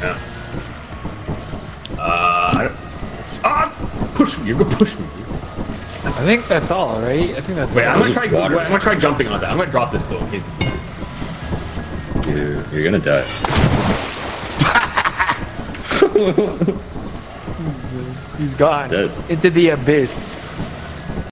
Yeah. Uh, ah, push me. You're gonna push me. I think that's all, right? I think that's Wait, all. I'm gonna try. Water. Wait, I'm gonna try jumping on that. I'm gonna drop this though. Okay. Dude, you're gonna die. He's gone Dead. into the abyss.